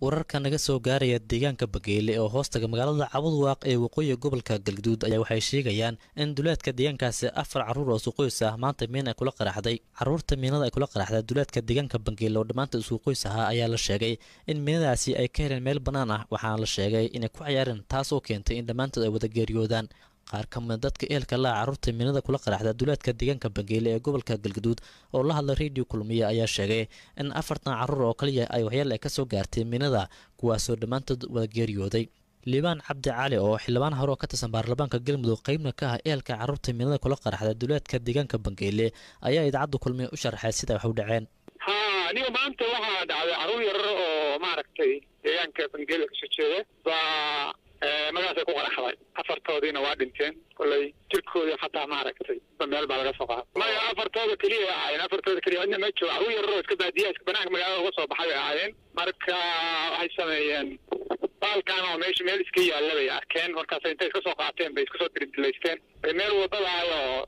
wararka naga soo gaaraya deegaanka bageele oo hoostaga magaalada cabudwaaq ee waqooyiga gobolka galgaduud ayaa waxay sheegayaan in duleedka deegaankaasi afar carruur oo suqoys ah maanta miin ay kula qaraxday. Carruurta miinada ay kula qaraxday duleedka deegaanka bageele oo dhammaanta suuqoys ahaa ayaa la sheegay in miinadaasi ay ka heleen meel bannaan ah. Waxaana la sheegay inay ku cayaareen taas oo keentay in dhammaantood ay wada geeriyoodaan qaar ka mid dadka ehelka laa carruurta miinada kula qaraxda duleedka deegaanka bangeele ee gobolka galgaduud oo la hadla radio kulmiye ayaa sheegay in afartan carruur oo kaliya ay waxyaal ka soo gaartay miinada kuwaasoo dhammaantood wada geeriyooday. Liibaan cabdi cali oo xildhibaan hore oo ka tirsan baarlamaanka galmudug qeybna ka ah ehelka carruurta miinada kula qaraxda duleedka deegaanka bangeele ayaa idaacadda kulmiye u sharaxay sida wax u dhaceen. Ha aniga maanta waxaa dhacday carruur yarar oo maaragtay deegaanka bangeele ka soo jeeda. Baa magacaasay ku qaraxday afartoodiina waa dhinteen kollay jirkoodii xataa maaragtay meel baa laga soo qaada maya afartooda keliya ay ahaayeen afartooda keliya cidna ma joogo carruur yararoo iska baadiya iska banaanka magaalada uga soo baxay bay ahaayeen marka waxay sameeyeen baalkan oo meesha meel iska yaalla bay arkeen. Markaas intay iska soo qaateen bay iska soo dirindilaysteen bay meel wadadaay oo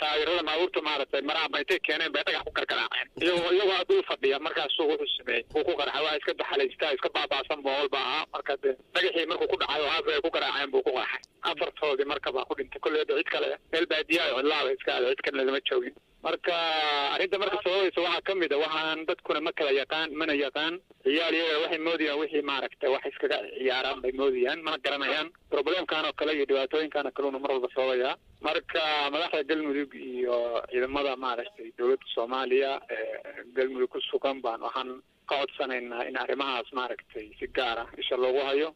taageerada baabuurta maaragtay maraha intay keeneen bay dhagax ku gargaraaceen iyagoo iyagoo aduu fadhiya markaasuu wuxuu sameeyey. Wuu ku qarxay waa iska baxalaystaa iska baabaasan bool ba ahaa marka de dhagaxii markuu ku dhacayo aad bay ku garaaceen buu ku qarxay afartoodii marka baa ku dhintay kolley cid kale meel baadiya ay cidlaaba iska aada cid kalena lama joogin marka arrinta marka sababaysa waxaa ka mid a waxaan dadkuna ma kala yaqaan mana yaqaan ciyaal iyaga waxay moodayaan wixii maaragtay wax iskaga ciyaaraan bay moodayaan mana garanayaan problemkan oo kale iyo dhibaatooyinkan oo kale una mar walba sababayaa marka madaxda galmudug iyo ciidamada maaragtay dowladda soomaaliya ee galmudug ku sugan baan waxaan ka codsanaynaa in arrimahaas maaragtay si gaar ah isha loogu hayo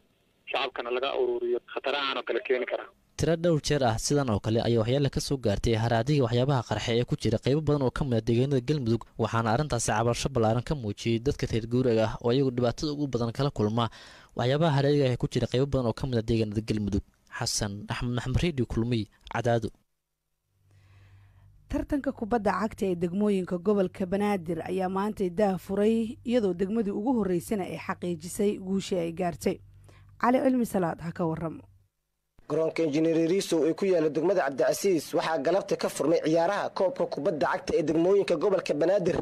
shacabkana laga ururiyo khatarahan oo kale keeni karaa. Tiro dhowr jeer ah sidan oo kale ayaa waxyaala ka soo gaartay haraadiga waxyaabaha qarxe ee ku jira qaybo badan oo ka mid a deegaanada galmudug waxaana arrintaasi cabasho ballaaran ka muujiyey dadka reer guuraga ah oo iyagu dhibaatada ugu badan kala kulma. Waxyaabaha haraadiga ee ku jira qaybo badan oo ka mid a deegaanada galmudug xasan axmed maxamed redio kulmiy cadaado. Tartanka kubadda cagta ee degmooyinka gobolka banaadir ayaa maanta daah furay iyadoo degmadii ugu horreysana ay xaqiijisay guushii ay gaartay cali cilmi salaad ha ka waramo garoonka injineeriiriisow ee ku yaalla degmada cabdicasiis waxaa galabta ka furmay ciyaaraha koobka kubadda cagta ee degmooyinka gobolka banaadir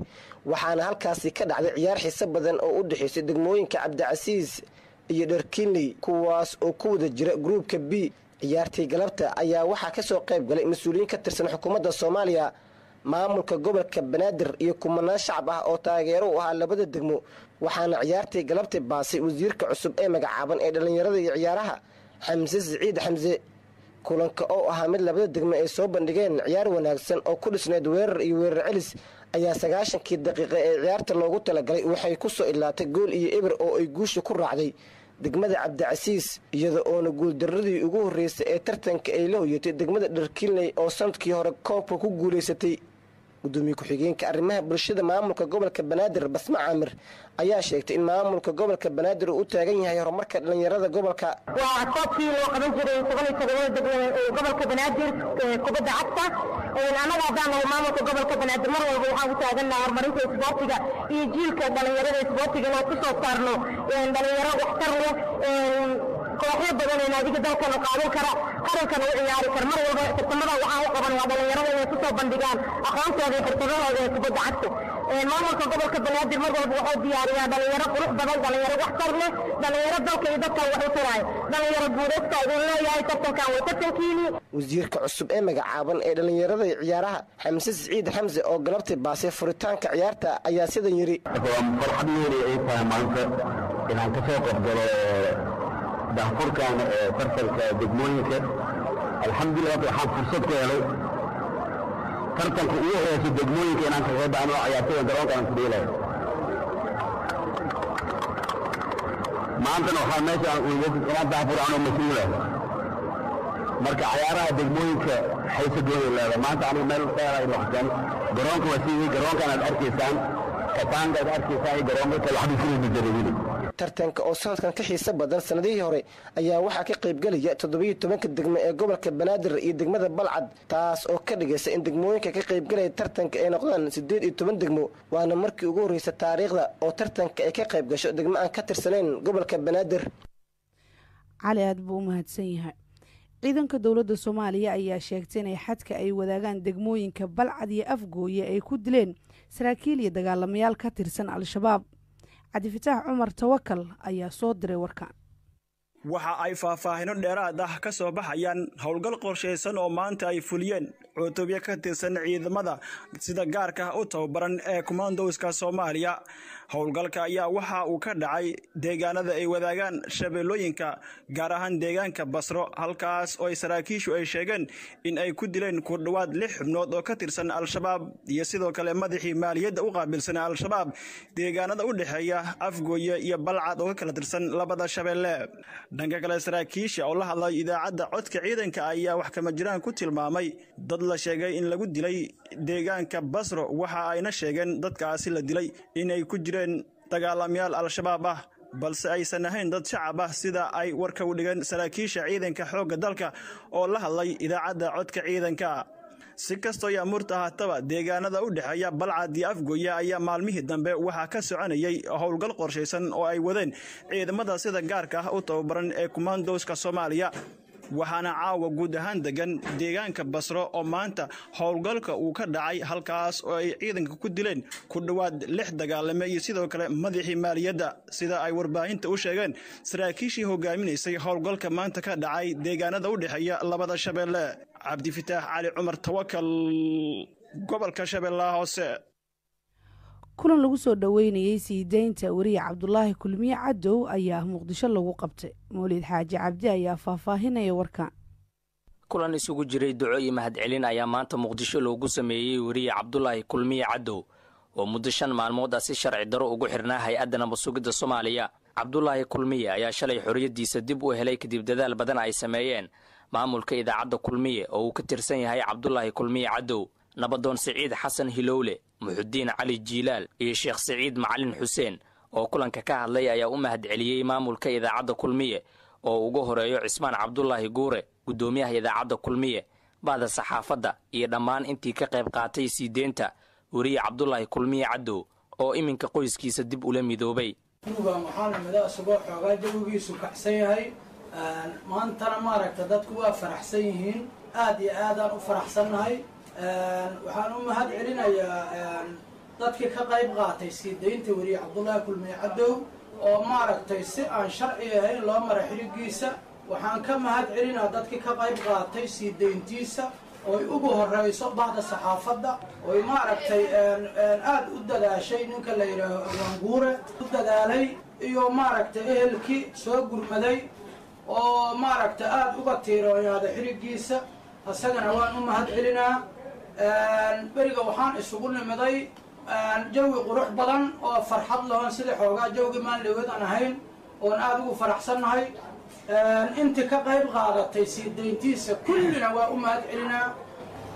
waxaana halkaasi ka dhacday ciyaar xiise badan oo u dhexaysay degmooyinka cabdicasiis iyo dharkinley kuwaas oo ku wada jira gruubka b. Ciyaartii galabta ayaa waxaa ka soo qayb galay mas'uuliyiin ka tirsan xukuumadda soomaaliya maamulka gobolka banaadir iyo kumanaan shacab ah oo taageero u ahaa labada degmo waxaana ciyaartii galabta baasay wasiirka cusub ee magacaaban ee dhallinyarada iyo ciyaaraha xamse siciid xamse. Kulanka oo ahaa mid labada degmo ay soo bandhigeen ciyaar wanaagsan oo ku dhisneyd weerar iyo weerar celis ayaa sagaashankii daqiiqa ee ciyaarta loogu talagalay. Waxay ku soo ilaatay gool iyo eber oo ay guusha ku raacday. Degmada cabdicasiis iyada oona guuldaradii ugu horreysay ee tartanka ay la hoyatay degmada dharkiinley oo sannadkii hore koobka ku guulaysatay gudoomiye ku-xigeenka arrimaha bulshada maamulka gobolka banaadir basma caamir ayaa sheegtay in maamulka gobolka banaadir uu u taagan yahay horumarka dhallinyarada gobolka. Waa koobkii loo qaban jiray gobolka banaadir kubadda cagta annaga haddaan maamulka gobolka banaadir. Mar walba waxaan u taagannaha horumarinta isboortiga iyo jiilka dhallinyarada isboortiga inaan ku soo saarno. Dhallinyaro waxtar leh kooxyo badan ee naadiga dalkana qaadan kara qarankana u ciyaari kara mar walba tartamada waxaan u qaban waa dhallinyarada inay ku soo bandhigaan aqoontooda iyo xirfadahooda ee kubadda cagta. Maamulka gobolka banaadir mar walba wuxuu diyaariyaa dhalinyaro qurux badan dhalinyaro waxtar leh dhalinyaro dalka iyo dadka wax u taraayo dhalinyaro guulaysta idin leeyahay tartankan way tartankiini wasiirka cusub ee magacaaban ee dhallinyarada iyo ciyaaraha xamse siciid xamse oo galabtii baasay furitaanka ciyaarta ayaa sidan yidhi farxad weyn ay tahay maanta inaan ka soo qaybgalo daahfurkan ee tartanka degmooyinka. Alxamdulilah waxaan fursad ku helay. Tartanka ugu horreeya degmooyinka inaan kaga daano ciyaartoyda garoonkaan ku dheelayo maantana waxaa meesha inaan daahfur anoo mas'uula. Marka ciyaaraha degmooyinka xayse gooni leeda maanta anigu meel dheer ay noqoteen garoonka waa sidii garoonkan aad arkaysaan kataanka aad arkaysaan iyo garoonka kale waxba fulimi jarawili tartanka oo sanadkan ka xiise badan sanadihii hore ayaa waxaa ka qaybgelaya toddobiyo tobanka degmo ee gobolka banaadir iyo degmada balcad taas oo ka dhigaysa in degmooyinka ka qaybgelaya tartanka ay noqdaan siddeed iyo toban degmo waana markii ugu horreysa taariikhda oo tartanka ay ka qayb gasho degmo aan ka tirsanayn gobolka banaadir. Cali aad buu u mahadsan yahay. Ciidanka dowladda soomaaliya ayaa sheegtay inay xadka ay wadaagaan degmooyinka balcad iyo afgooye ay ku dileen saraakiil iyo dagaalamayaal ka tirsan al-shabaab cabdifataax cumar tawakal ayaa soo diray warkan. Waxa ay faahfaahino dheeraad ah ka soo baxayaan howlgal qorshaysan oo maanta ay fuliyeen cutubyo ka tirsan ciidamada sida gaarka u tababaran ee kommandoska soomaaliya howlgalka ayaa waxa uu ka dhacay deegaanada ay wadaagaan shabeellooyinka gaar ahaan deegaanka basro halkaas oo ay saraakiishu ay sheegeen in ay ku dileen ku dhowaad lix xubnood oo ka tirsan al-shabaab iyo sidoo kale madaxii maaliyadda u qaabilsanaa al-shabaab deegaanada u dhexeeya afgooye iyo balcad oo ka kala tirsan labada shabeelle. Dhanka kale saraakiisha oo la hadlay idaacadda codka ciidanka ayaa wax kama jiraan ku tilmaamay. Dad la sheegay in lagu dilay deegaanka basro waxa ayna sheegeen dadkaasi la dilay inay ku jireen dagaalamayaal al-shabaab ah balse aysan ahayn dad shacab ah sida ay warka u dhigeen saraakiisha ciidanka xoogga dalka oo la hadlay idaacadda codka ciidanka. Si kastoo yaamuurta ahaataba deegaanada u dhexeeya balcad iyo afgooye ayaa maalmihii dambe waxaa ka soconayay howlgal qorshaysan oo ay wadeen ciidamada sida gaarka ah u tababaran ee kommandoska soomaaliya waxaana caawa guud ahaan degan deegaanka basro oo maanta howlgalka uu ka dhacay halkaas oo ay ciidanka ku dileen ku dhowaad lix dagaalame iyo sidoo kale madaxii maaliyadda. Sida ay warbaahinta u sheegeen saraakiishii hogaaminaysay howlgalka maanta ka dhacay deegaanada u dhexeeya labada shabeelle. Cabdifataax cali cumar tawakal gobolka shabeellaha hoose kulan lagu soo dhoweynayey sii deynta weriye cabdulaahi kulmiye cadow ayaa muqdisho lagu qabtay. Mawlid xaaji cabdi ayaa faahfaahinaya warkan. Kulan isugu jiray duco iyo mahadcelin ayaa maanta muqdisho loogu sameeyey weriye cabdulaahi kulmiye cadow oo muddo shan maalmood ah si sharci daro ugu xirnaa hay'adda nabasugidda soomaaliya. Cabdulaahi kulmiye ayaa shalay xorriyaddiisa dib u helay kadib dadaal badan ay sameeyeen. Maamulka idaacadda kulmiye oo uu ka tirsan yahay cabdulaahi kulmiye cadow nabadoon siciid xasan hilowle muxudiin cali jiilaal iyo sheekh siciid macalin xuseen oo kulanka ka hadlay ayaa u mahadceliyey maamulka idaacadda kulmiye oo ugu horeeyo cismaan cabdulaahi guure guddoomiyaha idaacadda kulmiye bahda saxaafadda iyo dhammaan intii ka qayb qaatay sii deenta weriye cabdulaahi kulmiye cadow oo iminka qoyskiisa dib ula midoobay. Nugan waxaa lamida isagoo xoogaa jawigiisu kacsan yahay maantana maaragta dadku waa faraxsan yihiin aad iyo aadaan u faraxsannahay waxaan u mahad celinayaa dadkii ka qayb qaatay sii daynta weriye cabdullaahi kulmiye cadow oo maaragtay si aan sharci ahayn loo mara xirigiisa. Waxaan ka mahad celinaa dadkii ka qayb qaatay sii dayntiisa oy ugu horeyso bahda saxaafadda oy maaragtay aada u dadaashay ninka la yidhaaho awaanguure u dadaalay iyo maaragtay ehelkii soo gurmaday oo maaragtay aada uga tiiroonaada xirigiisa. Isagana waan u mahad celinaa beriga waxaan isugu nimiday jawi qurux badan oo farxad lahoon sida xoogaa jawgii maanlewad aan ahayn oon aada ugu faraxsannahay. Intii ka qayb qaadatay sii dayntiisa kullina waa u mahad celinaa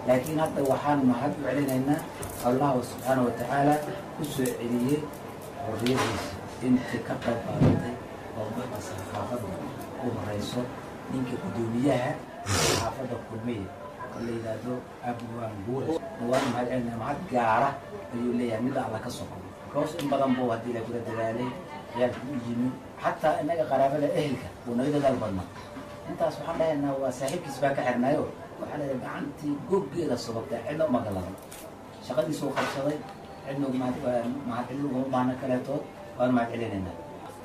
laakiin hadda waxaan mahad u celinaynaa allahu subxaana wa tacaala ku soo celiyey xorriyadiisa. Intii ka qayb qaadatay oo dadka saxaafadda u horeyso ninka guddoomiyaha saxaafadda kulmiya oo la yidhaahdo abwaan guure waan mahad celinaa mahad gaara? Ayuu leeyahay mid alla ka soko koos in badan buu haddii la kula dadaalay ciyaalka u yimi xataa inaga qaraabada ehelka uu naga dadaal badnaa. Intaas waxaan dhahaynaa waa saaxiibkiis baa ka xirnaayo waxaa leedahay gacantii googgeeda sababtay cidna uma galadan shaqadiisuu qabsaday cidna mahad celin uguma baahna kaleetood waan mahad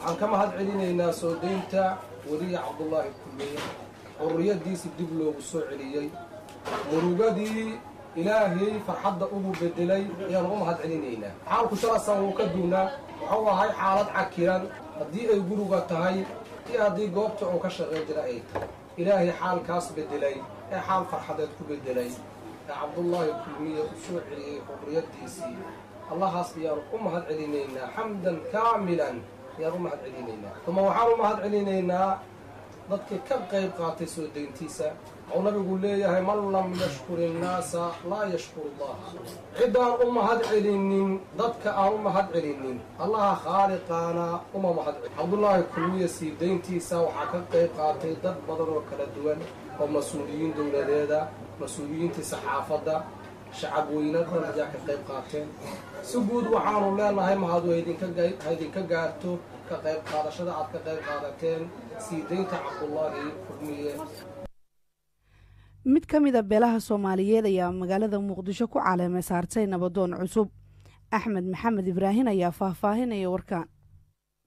waxaan ka mahad soo daynta weliya cabdullaahi kulmiye xurriyaddiisi dib loogu soo celiyey murugadii ilaahay farxadda ugu bedelay ayaan u mahad celinaynaa xaalku shalasan wuu ka duunaa. Wuxuu ahay xaalad cakiran. Haddii ay guriga tahay iyo haddii goobta uu ka shaqayn jira ay tahay. Ilaahay xaalkaas bedelay ee xaal farxadeed ku bedelay. Ee cabdullaahi kulmiye u soo celiyey xurriyaddiisii allahaas ayaan u mahad celinaynaa xamdan kaamilan. Ayaan u mahad celinaynaa uma waxaan u mahad celinaynaa dadkii ka qayb qaatay soo dayntiisa wuxuu nabigu leeyahay man lam yashkur innaasa laa yashkur allaha ciddaan u mahad celinin dadka aan u mahad celinin. Allaha khaaliqaana uma mahad celin cabdullaahi kulmiya sii dayntiisa waxaa ka qayb qaatay dad badan oo kala duwan oo mas'uuliyiin dowladeeda mas'uuliyiintii saxaafadda shacab weyne dhan ayaa ka qayb qaateen. Si guud waxaanu leenahay mahadu haydinka gaarto ka qayb qaadashada aad ka qayb qaadateen. Sii daynta cabdullaahi kulmiye mid ka mid a beelaha soomaaliyeed ayaa magaalada muqdisho ku caleemay saartay nabadoon cusub. Axmed maxamed ibraahin ayaa faahfaahinaya warkaan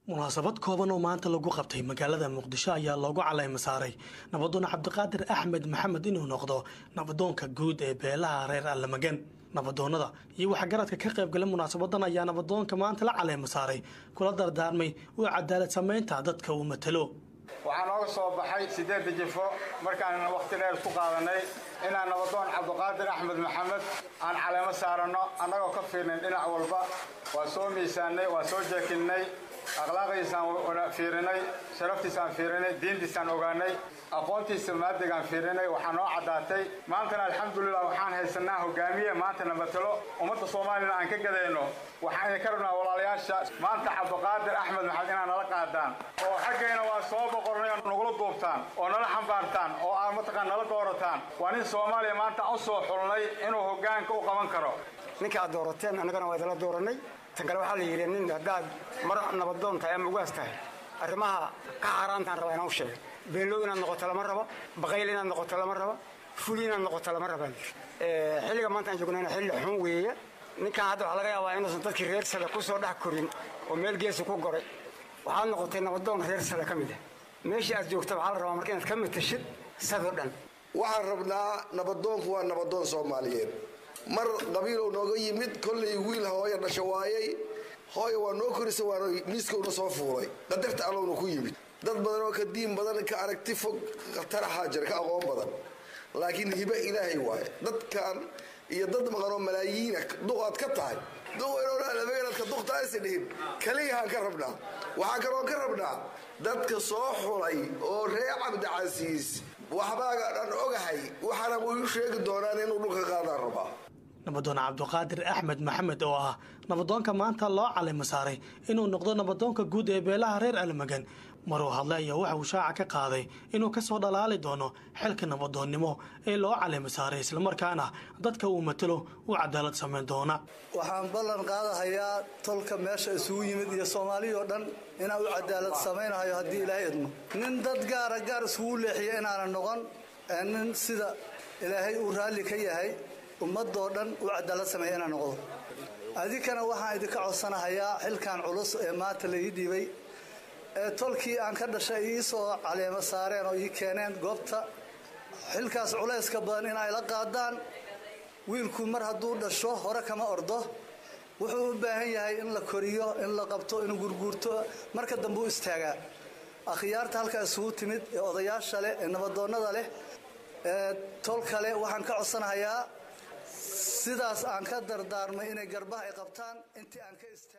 munaasabad kooban oo maanta lagu qabtay magaalada muqdisho ayaa loogu calayma saaray nabadoon cabdiqaadir axmed maxamed inuu noqdo nabadoonka guud ee beelaha reer allamagan nabadoonnada iyo waxgaradka ka qaybgalay munaasabadan ayaa nabadoonka maanta la caleema saaray. Kula dardaarmay u cadaalad samaynta dadka uu matalo. Waxaa nooga soo baxay siddeedda jifo markaan wakhti dheer isku qaadanay inaan nabadoon cabdiqaadir axmed maxamed aan caleemo saaranno annagoo ka fiirnay dhinac walba. Waa soo miisaannay waa soo jeekinnay akhlaaqdiisaan fiirinay sharaftiisaan fiirinay diintiisaan ogaanay aqoontiisa maadigaan fiirinay waxaa noo caddaatay. Maantana alxamdulilah waxaan haysanaa hogaamiye maantana matalo ummadda soomaaliyana aan ka gadayno waxaan idinka rabnaa walaalayaasha. Maanta cabdiqaadir axmed maxamed inaad nala qaadaan. Oo xaggayna waa soo boqornay nagula duubtaan oo nala xambaartaan oo aad mataqaan nala doorataan. Waa nin soomaaliya maanta u soo xulnay inuu hogaanka u qaban karo. Ninka aad doorateen annagana waa idinla dooranay. Tan kale waxaa la yidhi nin haddaad mar nabadoon ama ugaas tahay arrimaha ka xaaraantaan rabaa inaan u sheega beenlow inaad noqoto lama rabo baqayl inaad noqoto lama rabo fuli inaad noqoto lama rabaa layidhi xilliga maanta aan joognayna xilli xun weeye. Ninkan hadda waxaa laga yaabaa inuusan dadkii reer sada ku soo dhex korin oo meel geesu ku goray. Waxaad noqotay nabadoon reer sada ka mid ah. Meeshii aad joogta waxaa la rabaa marka inaad ka matashid sadoo dhan waxaan rabnaa nabadoonku waa nabadoon soomaaliyeed. Mar qabiilow nooga yimid kollay wiil hooya dhasha waayay hooya waa noo korisa waana miiskowna soo fuulay. Qadarta allowna ku yimid. Dad badan oo ka diin badan ka aragti fog taraxaa jira ka aqoon badan. Laakiin hibe ilaahay waaye. Dadkan iyo dad maqan oo malaayiina duqaad ka tahay. Duqaynoonaalameeladka duqtaaysa dhihin. Kaliyahaan ka rabnaa. Waxaa kaloo ka rabnaa dadka soo xulay oo reer cabdicasiis waxbaaga dhan ogahay waxaana way sheegi doonaan inuu dhulka qaadaan rabaa nabadoon cabdiqaadir axmed maxamed oo ah nabadoonka maanta loo caleyma saaray inuu noqdo nabadoonka guud ee beelaha reer almagan maruu hadlay ayaa waxa uu shaaca ka qaaday inuu ka soo dhalaali doono xilka nabadoonnimo ee loo caleyma saaray islamarkaana dadka uu matalo u cadaalad samayn doona. Waxaan ballan qaadahayaa tolka meesha isugu yimid iyo soomaaliyoo dhan inaan u cadaalad samaynahayo haddii ilaahay idmo. Nin dad gaara gaar isugu leexiya inaanan noqon nin sida ilaahay uu raalli ka yahay ummadoo dhan u cadaalad sameeya inaan noqdo. Adinkana waxaan idinka codsanahayaa xilkan culus ee maanta laii dhiibay ee tolkii aan ka dhashay ii soo caleemo saareen oo ii keeneen goobta xilkaas culayska badan in ay la qaadaan wiilku mar hadduu dhasho hore kama ordo. Wuxuu u baahan yahay in la koriyo in la qabto in gurguurto. Marka dambe u istaagaa. Akhyaarta halkaa isugu timid ee odayaasha leh ee nabadoonnada leh ee tol kale waxaan ka codsanahayaa sidaas aan ka dardaarmay inay garbaha ay qabtaan intii aan ka istaago